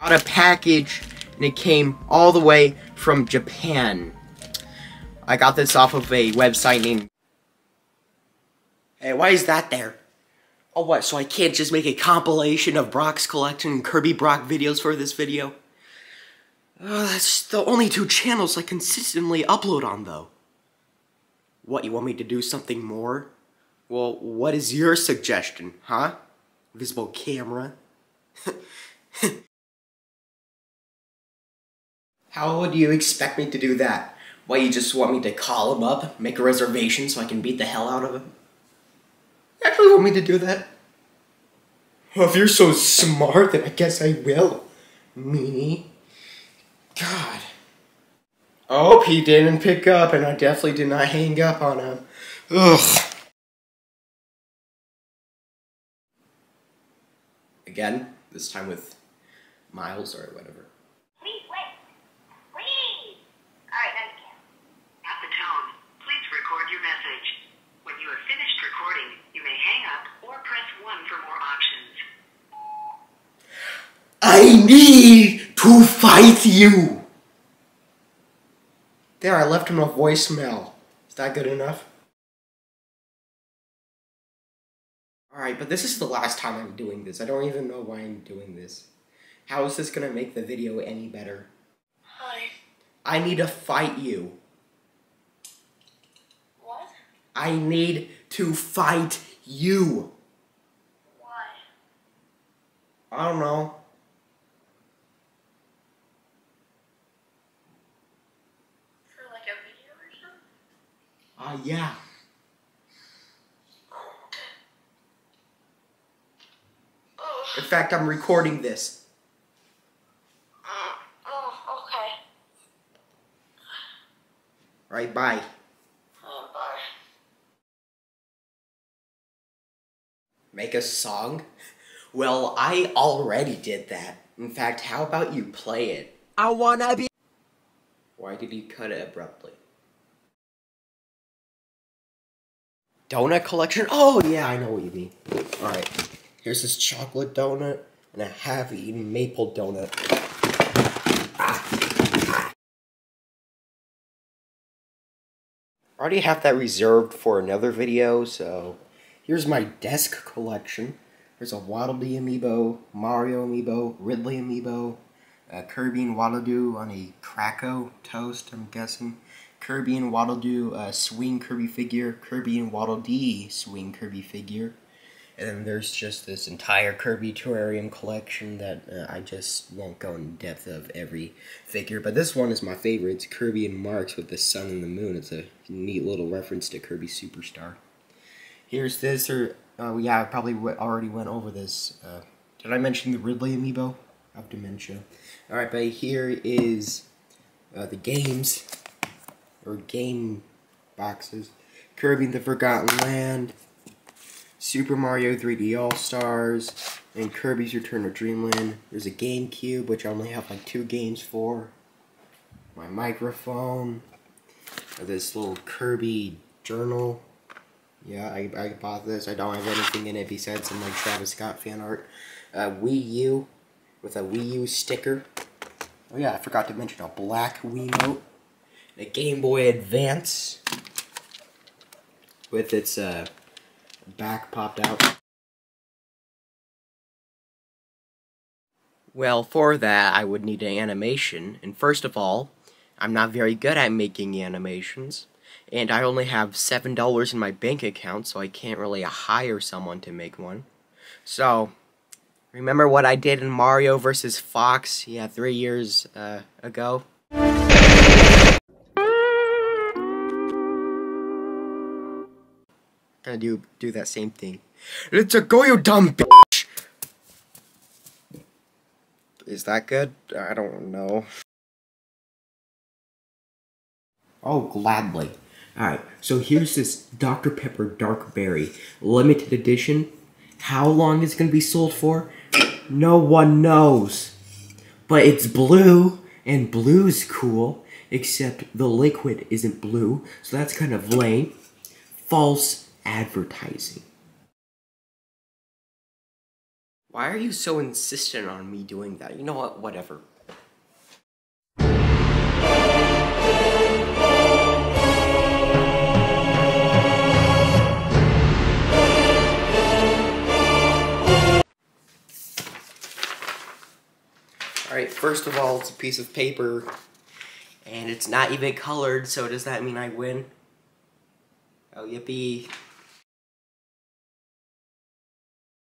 Got a package and it came all the way from Japan. I got this off of a website named. Hey, why is that there? Oh, what? So I can't just make a compilation of Brock's collection and Kirby Brock videos for this video? Uh, that's the only two channels I consistently upload on, though. What, you want me to do something more? Well, what is your suggestion, huh? Visible camera? How would you expect me to do that? Why, you just want me to call him up, make a reservation so I can beat the hell out of him? You actually want me to do that? Well, if you're so smart, then I guess I will. Me. God. I hope he didn't pick up, and I definitely did not hang up on him. Ugh. Again, this time with Miles or whatever. Please wait. Please. All right, now you can. At the tone, please record your message. When you have finished recording, you may hang up or press 1 for more options. I need to fight you! There, I left him a voicemail. Is that good enough? Alright, but this is the last time I'm doing this. I don't even know why I'm doing this. How is this gonna make the video any better? Hi. I need to fight you. What? I need to fight you. Why? I don't know. For like a video or something? Ah, uh, yeah. In fact, I'm recording this. Uh, oh, okay. Right, bye. Oh, bye. Make a song? Well, I already did that. In fact, how about you play it? I wanna be. Why did he cut it abruptly? Donut collection? Oh, yeah, I know what you mean. Alright, here's this chocolate donut and a half eaten maple donut. I already have that reserved for another video, so here's my desk collection. There's a Waddle Dee amiibo, Mario amiibo, Ridley amiibo, uh, Kirby and Waddle Doo on a Krakow toast, I'm guessing. Kirby and Waddle Doo uh, swing Kirby figure, Kirby and Waddle Dee swing Kirby figure. And then there's just this entire Kirby Terrarium collection that uh, I just won't go in depth of every figure. But this one is my favorite. It's Kirby and Marx with the sun and the moon. It's a neat little reference to Kirby Superstar. Here's this, or uh, yeah, I probably already went over this. Uh, did I mention the Ridley amiibo? Dementia. Alright, but here is uh, the games, or game boxes. Kirby the Forgotten Land, Super Mario 3D All Stars, and Kirby's Return to Dreamland. There's a GameCube, which I only have like two games for. My microphone. uh, This little Kirby journal. Yeah, I, I bought this. I don't have anything in it besides some like Travis Scott fan art. Uh, Wii U with a Wii U sticker. Oh yeah, I forgot to mention a black Wii Wiimote. A Game Boy Advance with its uh, back popped out. Well, for that, I would need an animation, and first of all, I'm not very good at making animations, and I only have $7 in my bank account, so I can't really hire someone to make one. So, remember what I did in Mario vs. Fox, yeah, three years uh, ago? Gonna do do that same thing. Let's go, you dumb bitch. Is that good? I don't know. Oh, gladly. Alright, so here's this Dr. Pepper Dark Berry limited edition. How long is it going to be sold for? No one knows. But it's blue, and blue's cool, except the liquid isn't blue, so that's kind of lame. False advertising. Why are you so insistent on me doing that? You know what? Whatever. First of all, it's a piece of paper. And it's not even colored, so does that mean I win? Oh, yippee.